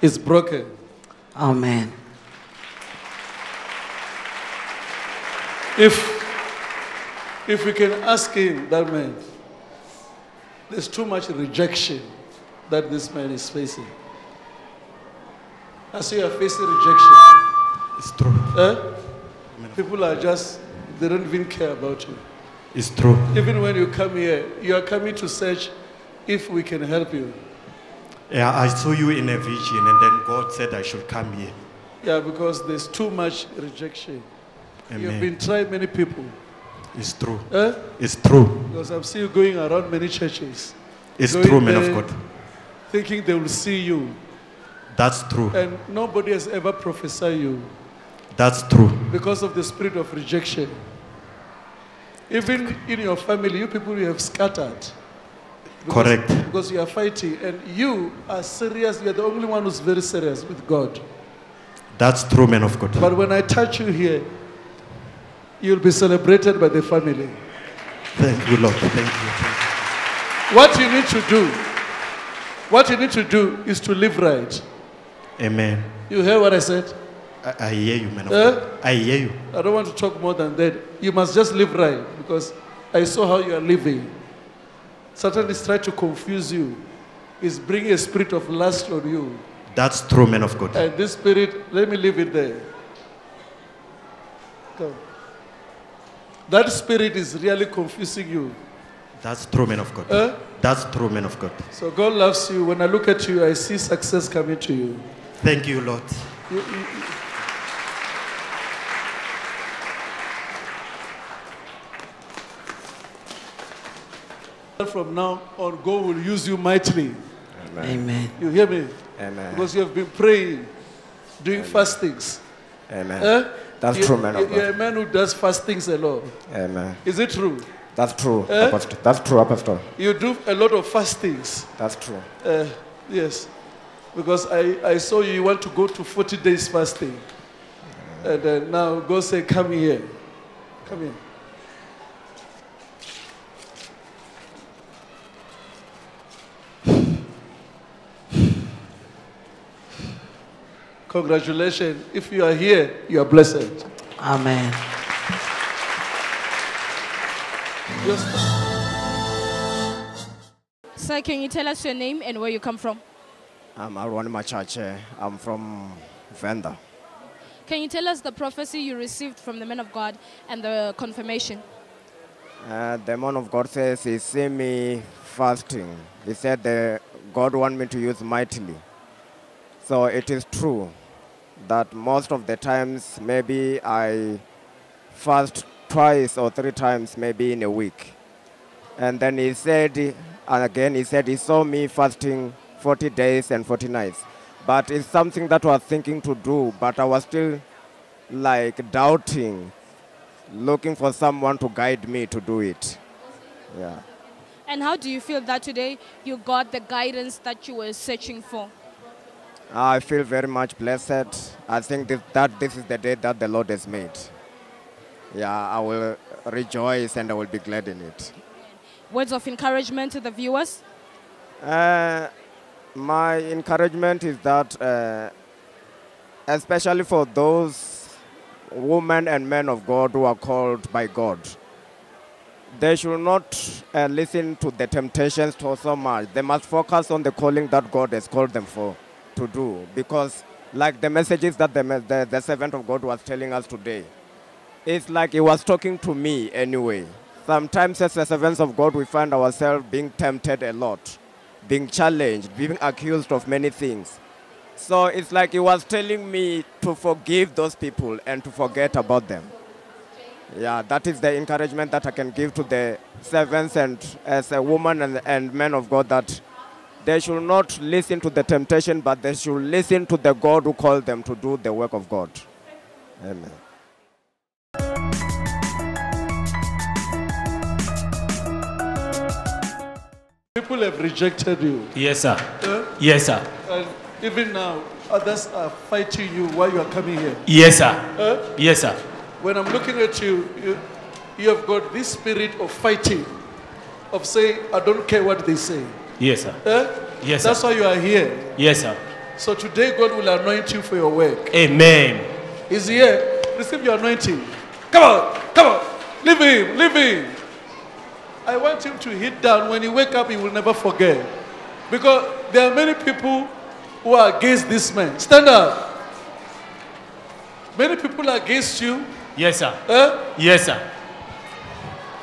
It's broken. Amen. If if we can ask him, that man, there's too much rejection that this man is facing. I see you are facing rejection, It's true. eh? people are just they don't even care about you. It's true. Even when you come here, you are coming to search if we can help you. Yeah, I saw you in a vision, and then God said I should come here. Yeah, because there's too much rejection. You've been trying many people. It's true. Eh? It's true. Because I'm still going around many churches. It's true, man of God. Thinking they will see you. That's true. And nobody has ever prophesied you That's true. because of the spirit of rejection. Even in your family, you people you have scattered. Because- Correct. Because you are fighting and you are serious. You are the only one who's very serious with God. That's true, man of God. But when I touch you here, you'll be celebrated by the family. Thank you, Lord. Thank you. Thank What you need to do, what you need to do is to live right. Amen. You hear what I said? I, I hear you, man Eh? I hear you. I don't want to talk more than that. You must just live right because I saw how you are living. Satan is trying to confuse you. He's bringing a spirit of lust on you. That's true, man of God. And this spirit, let me leave it there. Come. That spirit is really confusing you. That's true, man of God. Eh? That's true, man of God. So God loves you. When I look at you, I see success coming to you. Thank you, Lord. You- you- you- From now on, God will use you mightily. Amen. You hear me? Amen. Because you have been praying, doing fastings. Amen. Eh? That's You- true, man You're a man who does fast things a lot. Amen. Is it true? That's true, Eh? That's true, Apostle. You do a lot of fast things. That's true. Uh, yes. Because I, I saw you, you want to go to 40 days fasting. And uh, now God say, come here. Come here. Congratulations. If you are here, you are blessed. Amen. Sir, can you tell us your name and where you come from? I'm Arwan Machache. I'm from Venda. Can you tell us the prophecy you received from the man of God and the confirmation? Uh, the man of God says he see me fasting. He said the God want me to use mightily. So it is true that most of the times maybe I fast twice or three times maybe in a week. And then he said, and again he said he saw me fasting 40 days and 40 nights. But it's something that I was thinking to do, but I was still like doubting, looking for someone to guide me to do it. Yeah. And how do you feel that today you got the guidance that you were searching for? I feel very much blessed. I think this, that this is the day that the Lord has made. Yeah, I will rejoice and I will be glad in it. Words of encouragement to the viewers? Uh, my encouragement is that, uh, especially for those women and men of God who are called by God, they should not uh, listen to the temptations to so much. They must focus on the calling that God has called them for to do. Because, like the messages that the, the, the servant of God was telling us today, it's like he was talking to me anyway. Sometimes, as the servants of God, we find ourselves being tempted a lot, being challenged, being accused of many things. So it's like he was telling me to forgive those people and to forget about them. Yeah, that is the encouragement that I can give to the servants and as a woman and, and men of God that they should not listen to the temptation, but they should listen to the God who called them to do the work of God. Amen. People have rejected you. Yes, sir. eh? Yes, sir. And even now, others are fighting you while you are coming here. Yes, sir. eh? Yes, sir. When I'm looking at you, you, you have got this spirit of fighting, of saying, I don't care what they say. Yes, sir. eh? Yes, That's sir. why you are here. Yes, sir. So today, God will anoint you for your work. Amen. He's here. Receive your anointing. Come on, come on. Leave him, leave him. I want him to hit down. When he wake up, he will never forget. Because there are many people who are against this man. Stand up. Many people are against you. Yes, sir. eh? Yes, sir.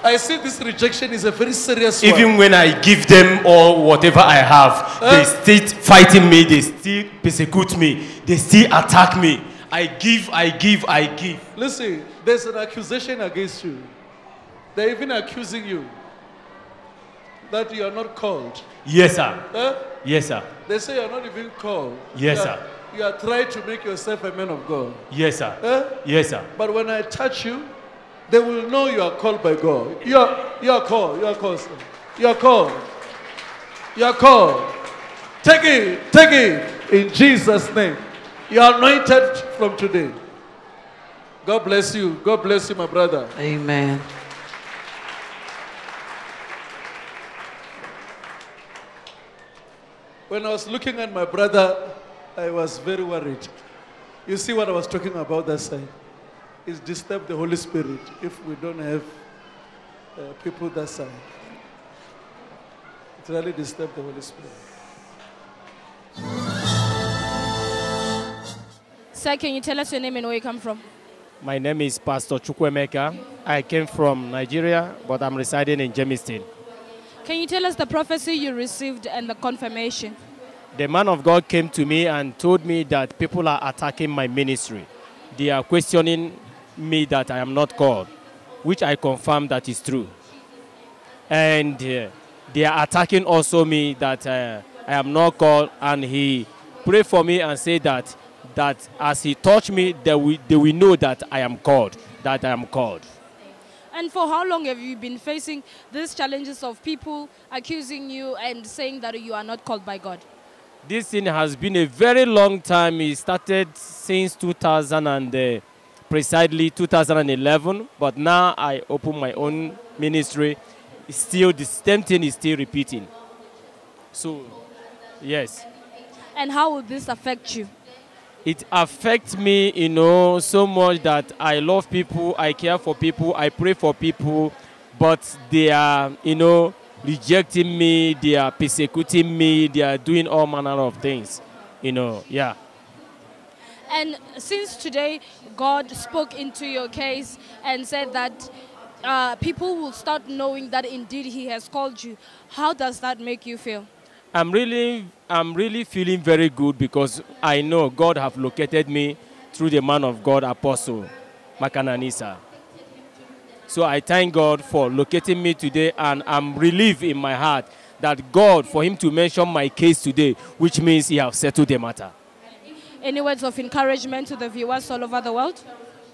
I see this rejection is a very serious one. Even when I give them all whatever I have, Eh? they still fighting me, they still persecute me, they still attack me. I give, I give, I give. Listen, there's an accusation against you. They're even accusing you that you are not called. Yes, sir. eh? Yes, sir. They say you're not even called. Yes, you are, sir. You are trying to make yourself a man of God. Yes, sir. eh? Yes, sir. But when I touch you, they will know you are called by God. You are, you are called. You are called. sir. You are called. You are called. Take it. Take it. In Jesus' name. You are anointed from today. God bless you. God bless you, my brother. Amen. When I was looking at my brother, I was very worried. You see what I was talking about that side? It's disturb the Holy Spirit if we don't have uh, people that side. It really disturbed the Holy Spirit. Sir, can you tell us your name and where you come from? My name is Pastor Chukwuemeka. I came from Nigeria, but I'm residing in Jamestown. Can you tell us the prophecy you received and the confirmation? The man of God came to me and told me that people are attacking my ministry. They are questioning me that I am not called, which I confirm that is true. And uh, they are attacking also me that uh, I am not called, and he prayed for me and said that that as he touched me, they will, they will know that I am called, that I am called. And for how long have you been facing these challenges of people accusing you and saying that you are not called by God? This thing has been a very long time. It started since 2000 and uh, precisely 2011. But now I open my own ministry. It's still the same thing is still repeating. So, yes, And how will this affect you? it affects me, you know, so much that I love people, I care for people, I pray for people, but they are, you know, rejecting me, they are persecuting me, they are doing all manner of things, you know, yeah. And since today God spoke into your case and said that uh, people will start knowing that indeed He has called you, how does that make you feel? I'm really, I'm really feeling very good because I know God have located me through the man of God, Apostle Makananisa. So I thank God for locating me today, and I'm relieved in my heart that God, for Him to mention my case today, which means He have settled the matter. Any words of encouragement to the viewers all over the world?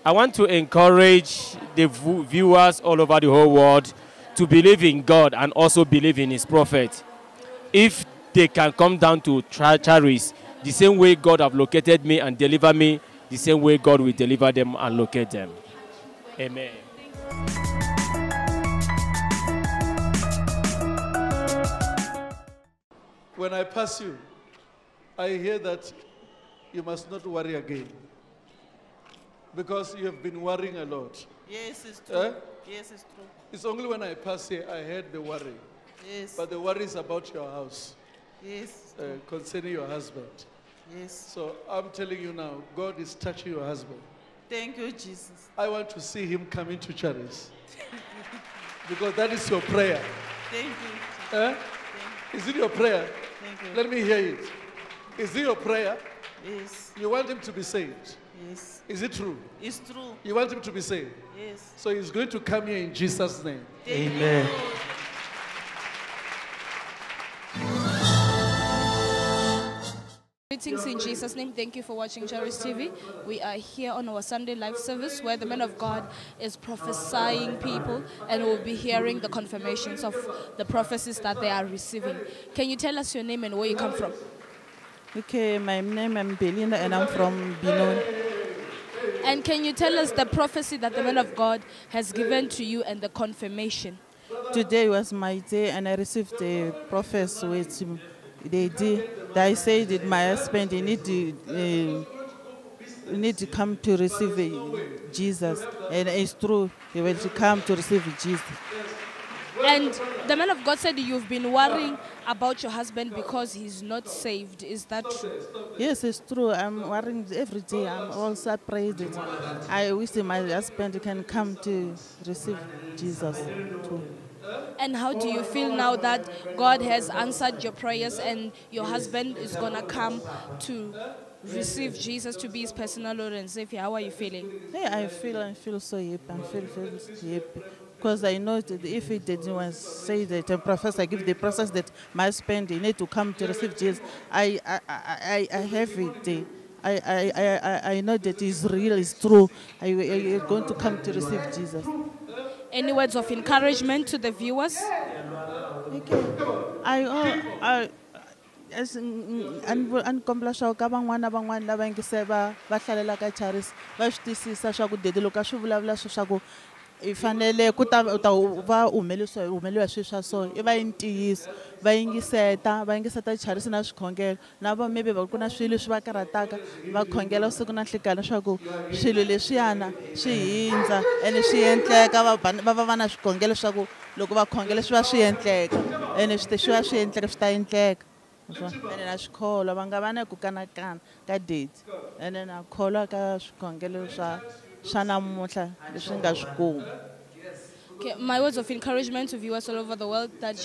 I want to encourage the viewers all over the whole world to believe in God and also believe in His prophet. If they can come down to Charis, the same way God have located me and delivered me, the same way God will deliver them and locate them. Amen. When I pass you, I hear that you must not worry again. Because you have been worrying a lot. Yes, it's true. Eh? Yes, it's true. It's only when I pass here I heard the worry. Yes. But the worry is about your house, yes. uh, concerning your husband. Yes. So I'm telling you now, God is touching your husband. Thank you, Jesus. I want to see him coming to churches. because that is your prayer. Thank you. Eh? Is it your prayer? Thank you. Let me hear it. Is it your prayer? Yes. You want him to be saved. Yes. Is it true? It's true. You want him to be saved. Yes. So he's going to come here in Jesus' name. Amen. Greetings in Jesus' name. Thank you for watching Charis TV. We are here on our Sunday live service where the man of God is prophesying people and we'll be hearing the confirmations of the prophecies that they are receiving. Can you tell us your name and where you come from? Okay, my name is Belinda and I'm from Benoni. And can you tell us the prophecy that the man of God has given to you and the confirmation? Today was my day and I received a prophecy with the day that I said that my husband he need to uh, need to come to receive Jesus and it's true he will come to receive Jesus. And the man of God said you've been worrying about your husband because he's not saved. Is that true? Yes, it's true. I'm worrying every day. I'm also praying that I wish my husband can come to receive Jesus too. And how do you feel now that God has answered your prayers and your husband is going to come to receive Jesus to be his personal Lord and Savior? How are you feeling? Hey, I feel I feel so happy. I feel feel happy because I know that if he didn't say that the professor give the process that my husband he need to come to receive Jesus, I I I, I, have it. I, I, I, I- know that it's real, it's true. I, I, I'm going to come to receive Jesus. Any words of encouragement to the viewers? Okay. I, oh, I, as an kombela ka van'wana na van'wana lava yingise va va hlalela ka charis va swi twisisa swa ku dedi loko a swi vulavula swa ku i fanele ku ta u ta va humelisiwa humeliwa hi swilo swa so i va yi ntiyiso va yingiseta va yingiseta charisi na swikhongelo. Na vo maybe va ku na swilo leswi va karhataka va khongela vusiku na nhlikani leswaku swilo leswiyana swi hindza ene swi endleka va va va va na swikhongelo swa ku loko va khongela swi va swi endleka ene swi swi va swi endleka swi ta endleka. Ene na swikholwa va nga va na ku kanakana ka date ene na kholwa ka swikhongelo swa swa namuntlha leswi nga swi kumi Okay, my words of encouragement to viewers all over the world that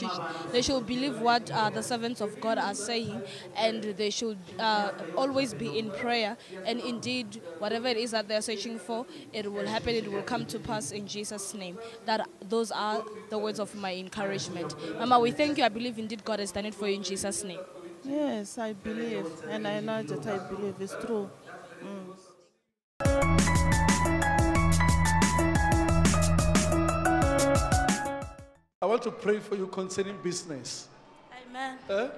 they should believe what uh, the servants of God are saying and they should uh, always be in prayer. And indeed, whatever it is that they're searching for, it will happen, it will come to pass in Jesus' name. That Those are the words of my encouragement. Mama, we thank you. I believe indeed God has done it for you in Jesus' name. yes i believe and i know that i believe it's true want to pray for you concerning business. Amen. Eh?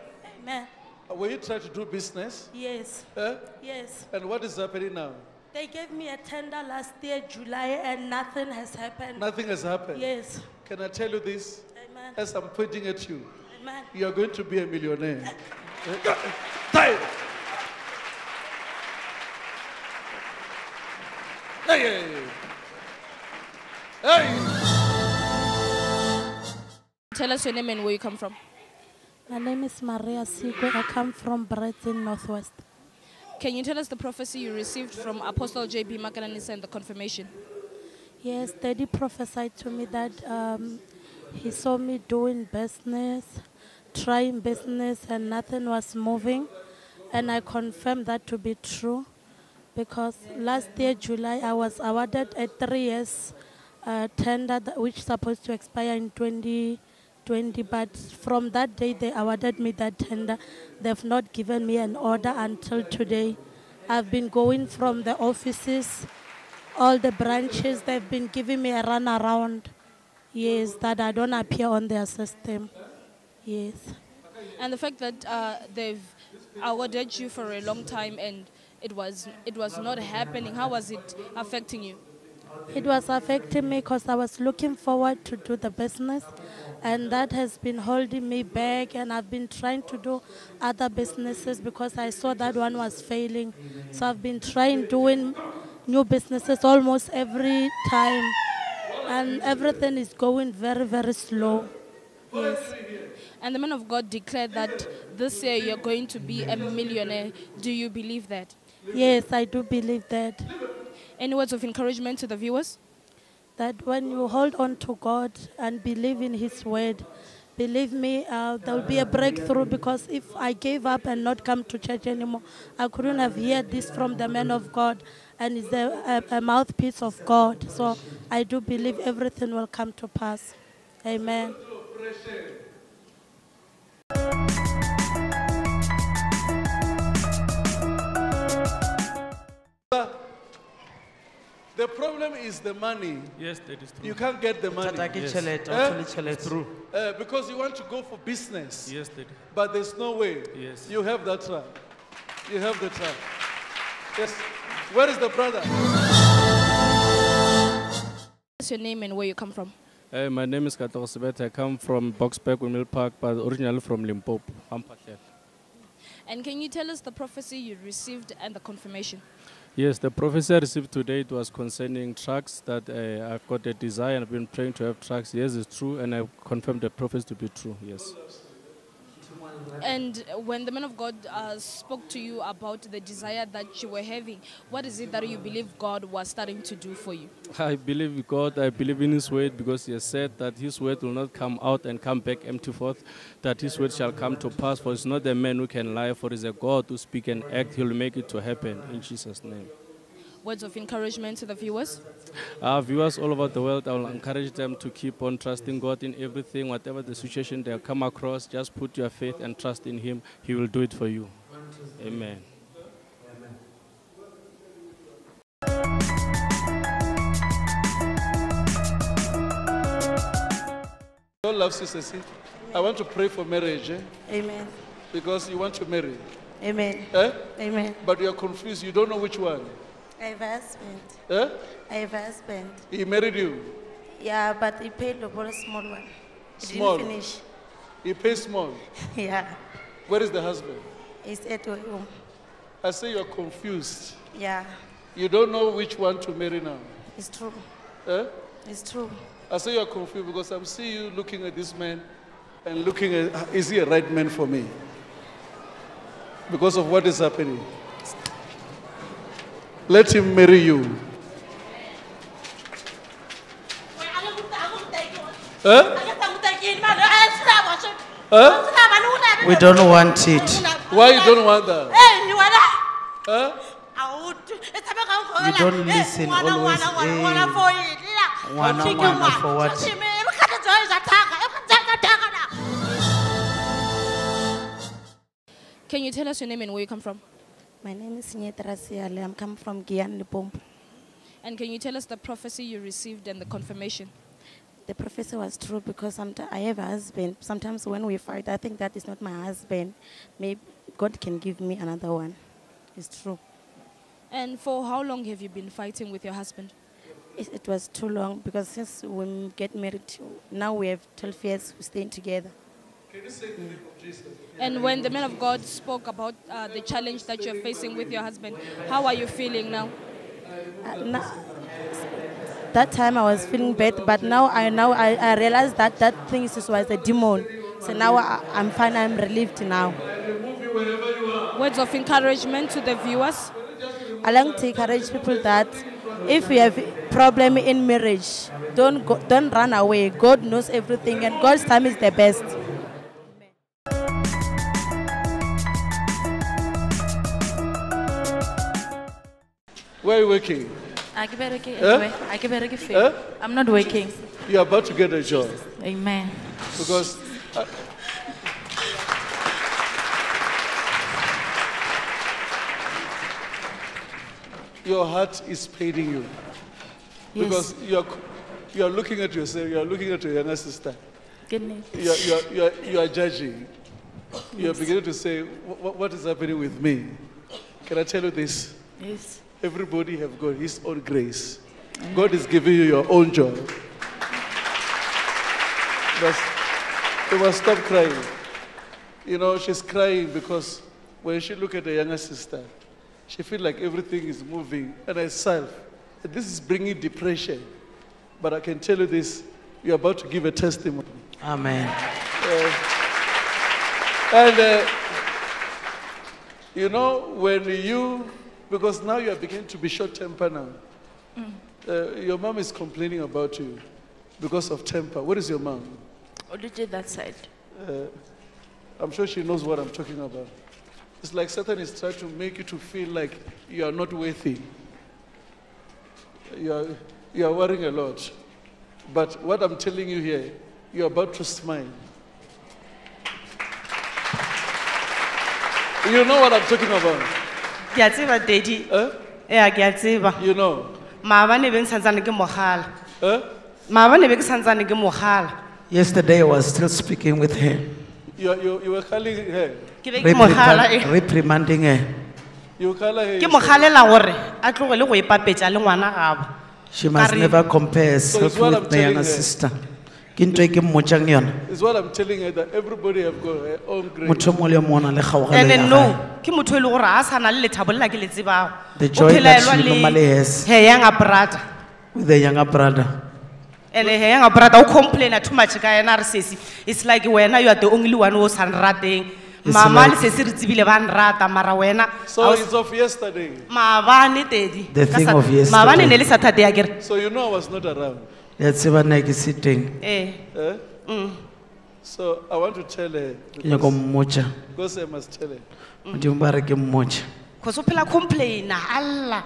Amen. When you try to do business, Yes. eh? Yes. and what is happening now? They gave me a tender last year, July, and nothing has happened. Nothing has happened. Yes. Can I tell you this? Amen. As I'm pointing at you, Amen. you are going to be a millionaire. Eh? Time. Hey, hey, hey. Tell us your name and where you come from. My name is Maria Sigwe. I come from Brighton, Northwest. Can you tell us the prophecy you received from Apostle J.B. Makananisa and the confirmation? Yes, Daddy prophesied to me that um, he saw me doing business, trying business, and nothing was moving. And I confirmed that to be true because last year, July, I was awarded a three years uh, tender that, which is supposed to expire in 2020. But from that day, they awarded me that tender. They've not given me an order until today. I've been going from the offices all the branches they've been giving me a run around yes that i don't appear on their system yes And the fact that uh, they've awarded you for a long time and it was it was not happening. How was it affecting you? It was affecting me because i was looking forward to do the business and that has been holding me back and i've been trying to do other businesses because i saw that one was failing so i've been trying doing new businesses almost every time and everything is going very very slow yes And the man of God declared that this year you're going to be a millionaire. Do you believe that? yes i do believe that Any words of encouragement to the viewers? that when you hold on to God and believe in His word, believe me, uh, there will be a breakthrough because if I gave up and not come to church anymore, I couldn't have heard this from the man of God and is a, a, a mouthpiece of God. So I do believe everything will come to pass. Amen. The problem is the money. Yes, that is true. You can't get the money. Bothata Yes. Eh? o thole tjhelete. True. Uh, because you want to go for business. Yes, that. But there's no way. Yes. You have that try. You have the try. Yes. Where is the brother? What's your name and where you come from? Hey, my name is Kato Sibet. I come from Boksburg, Windmill Park, but originally from Limpopo. I'm Patel. And can you tell us the prophecy you received and the confirmation? Yes, the received today it was concerning trucks that uh, I've got a desire and I've been praying to have trucks. Yes, it's true, and I confirmed the prophecy to be true. Yes. And when the man of God uh, spoke to you about the desire that you were having, what is it that you believe God was starting to do for you? I believe God, I believe in His word because He has said that His word will not come out and come back empty forth, that His word shall come to pass. For it's not a man who can lie, for it's a God who speak and act. He'll make it to happen in Jesus' name. Words of encouragement to the viewers. Our viewers all over the world, I will encourage them to keep on trusting God in everything, whatever the situation they come across. Just put your faith and trust in Him. He will do it for you. Amen. God loves you, Ceci. I want to pray for marriage eh? Amen. because you want to marry. Amen. Eh? Amen. But you are confused. You don't know which one. I have a husband. Eh? I have a husband. He married you. Yeah, but he paid the a small one. He Small. didn't finish. He paid small. Yeah. Where is the husband? He's at home. I say you're confused. Yeah. You don't know which one to marry now. It's true. Eh? It's true. I say you're confused because I'm seeing you looking at this man and looking at, "Ah, is he a right man for me? Because of what is happening. Let him marry you. Huh? Huh? We don't want it. Why you don't want that? Huh? You don't listen always. Ngwana, ngwana for what? Can you tell us your name and where you come from? My name is Nyetra Siale. I'm coming from Lipompo. And can you tell us the prophecy you received and the confirmation? The prophecy was true because sometimes I have a husband. Sometimes when we fight, I think that is not my husband. Maybe God can give me another one. It's true. And for how long have you been fighting with your husband? It, it was too long because since we get married, now we have 12 years staying together. And when the man of God spoke about uh, the challenge that you're facing with your husband, how are you feeling now? Uh, na- that time I was feeling bad, but now I now I, I realized that that thing is was a demon. So now I, I'm fine. I'm relieved now. Words of encouragement to the viewers. I like to encourage people that if you have problem in marriage, don't go, don't run away. God knows everything, and God's time is the best. Where are you working? I ke bereke anyway. I ke bereke fail. Eh? I'm not working. You're about to get a job Amen. because uh, your heart is paining you Yes. because you're you're looking at yourself, you're looking at your younger sister, Goodness. you're, you're, you're, you're judging. You're beginning to say, "Wh- wh- What is happening with me? Can I tell you this? Yes. Everybody have got his own grace. God is giving you your own joy. But you must stop crying. You know, she's crying because when she look at her younger sister, she feel like everything is moving. And herself, this is bringing depression. But I can tell you this, you're about to give a testimony. Amen. And uh, you know, when you, because now you are beginning to be short tempered now. Uh, your mom is complaining about you because of temper. What is your mom? Or did you that side? Uh, I'm sure she knows what I'm talking about. It's like Satan is trying to make you to feel like you are not worthy. You are, you are worrying a lot. But what I'm telling you here, you're about to smile. You know what I'm talking about. Ke a tseba, Daddy. Eh? Yeah, ke a tseba. You know. maabane be ke santsane ke mogala Eh? maabane be ke santsane ke mogala Yesterday I was still speaking with her, You, you, you were calling her. ke be ke mogala reprimand- reprimanding her. You call her. ke mogalela gore a tlogele go ipapetša le ngwana gabo She must never compare herself it's with the younger her. sister. Ke ntho e ke mmotjang yona. Is what I'm telling you that everybody have got her own grace. Motho mo mongwe le o mongwe o na le kgaogelo and ya no ke motho e le gore a sana le lethabo lela ke le tsebago The O joy that she normally has. younger brother With the younger brother. and he younger brother o complaina too much ka yena a re sesi it's like wena you are the only one o sa nrateng It's mama like- le sesi re tsebile ba nrata mara wena So it's of yesterday. maabane tedi The thing of yesterday. maabane ne le saturday kere So you know I was not around. Le a tseba nna ke se teng. eh Eh? mm. So I want to tell her. Ke nyaka ho mmotsa. Because I must tell her. Modimo ba re ke mmotse. cause o phela complaina alla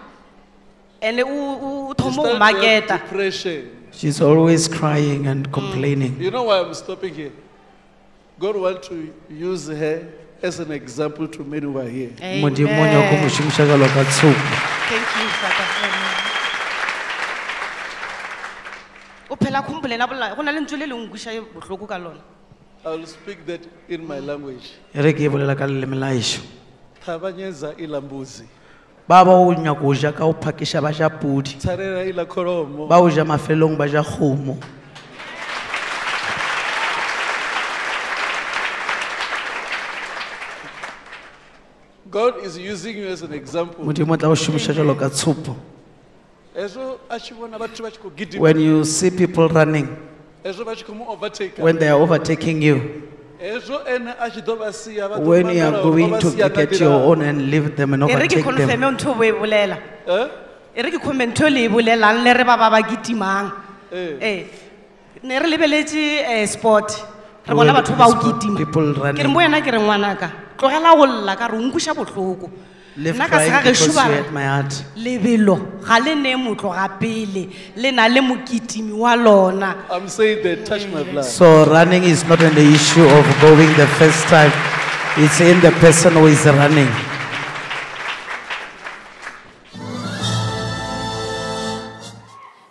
and o- o o She thoma o started to have maketa Depression. She's always crying and complaining. You know why I'm stopping here? God wants to use her as an example to many who are here. Modimo o nyaka ho mo shumisa jwalo ka tshupo. Thank you, Father. O phela go na le ntswe le botlhoko ka lona I'll speak that in my language. E re ke e bolela ka leleme la. Ba ba o nyaka go ja ka ho phakisha ba ja pudi. Kholomo. Ba o ja mafelong ba ja kgomo. God is using you as an example. Modimo o tla o šomiša jalo ka tshupo. When you see people running, Ezwo vha tshi khou mu overtake. when they are overtaking you, Ezwo ene a tshi ḓo vha sia vha ḓo when you are going to get your own and leave them and overtake them. ntho o bo e bolela. Re ke kgome ntho le e bolelang le re ba ba ba kitimang ee ne re lebeletse um sport. Re bona batho ba o the sport, kitima ke re mo wena ke re ngwanaka tlogela go lla ka re o nkuša botlhoko Leave nna ka se crying ga because gešo you had my heart. lebelo ga le ne motlo ga pele le na le mokitimi wa lona I'm saying that touch my blood. So running is not an issue of going the first time. It's in the person who is running.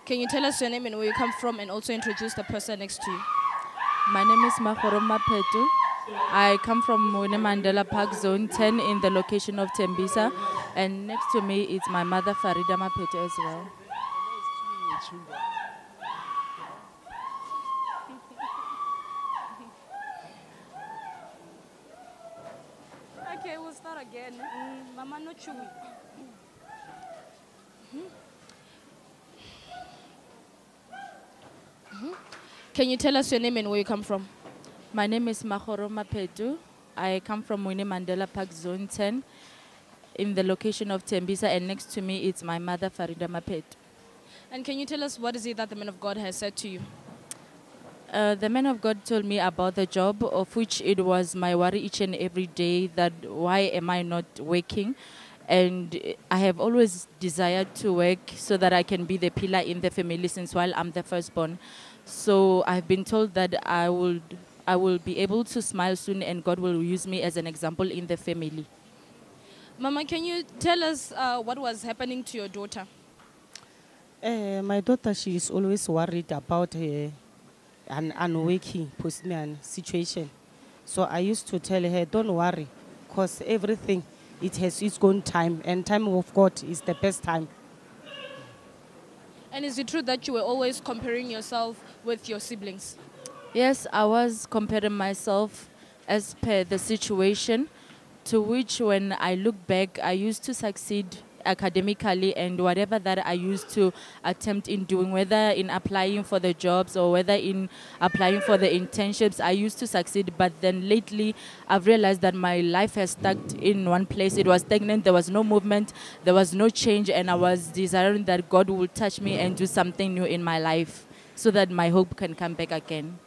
Can you tell us your name and where you come from and also introduce the person next to you? My name is Mahoroma Petu. I come from Winnie Mandela Park Zone 10 in the location of Tembisa. And next to me is my mother Farida Mapetu as well. Okay, we'll start again. Mm, Mama no chewy. Can you tell us your name and where you come from? My name is Mahoroma Petu. I come from Winnie Mandela Park Zone 10 in the location of Tembisa. And next to me is my mother Farida Mapetu. And can you tell us what is it that the man of God has said to you? Uh, the man of God told me about the job, of which it was my worry each and every day that why am I not working? And I have always desired to work so that I can be the pillar in the family since while I'm the firstborn. So I've been told that I will, I will be able to smile soon and God will use me as an example in the family. Mama, can you tell us uh, what was happening to your daughter? Uh, my daughter, she is always worried about her an unworking postman situation. So I used to tell her, don't worry, because everything, it has its own time, and time of God is the best time. And is it true that you were always comparing yourself with your siblings? Yes, I was comparing myself as per the situation, to which when I look back, I used to succeed academically and whatever that I used to attempt in doing, whether in applying for the jobs or whether in applying for the internships, I used to succeed. But then lately, I've realized that my life has stuck in one place. It was stagnant, there was no movement, there was no change, and I was desiring that God will touch me and do something new in my life so that my hope can come back again.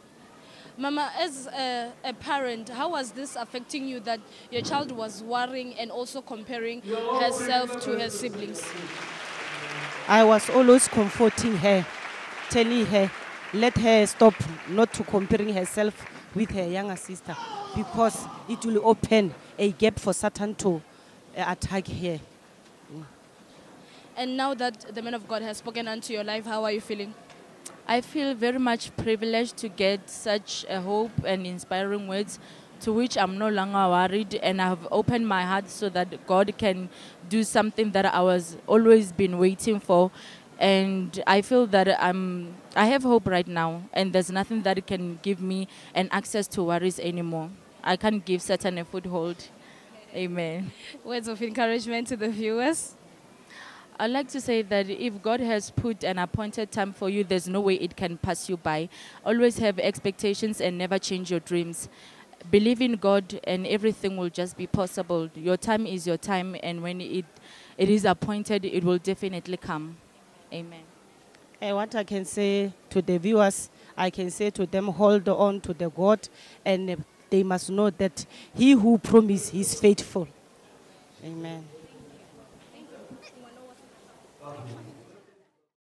Mama, as a, a parent, how was this affecting you that your child was worrying and also comparing herself to her siblings? I was always comforting her, telling her, let her stop not to comparing herself with her younger sister because it will open a gap for Satan to uh, attack her. And now that the man of God has spoken unto your life, how are you feeling? I feel very much privileged to get such a hope and inspiring words to which I'm no longer worried and I've opened my heart so that God can do something that I was always been waiting for and I feel that I'm I have hope right now and there's nothing that can give me an access to worries anymore. I can't give Satan a foothold. Amen. Words of encouragement to the viewers. I'd like to say that if God has put an appointed time for you, there's no way it can pass you by. Always have expectations and never change your dreams. Believe in God and everything will just be possible. Your time is your time and when it, it is appointed, it will definitely come. Amen. And what I can say to the viewers, I can say to them, hold on to the God, and eh, they must know that He who promised is faithful. Amen.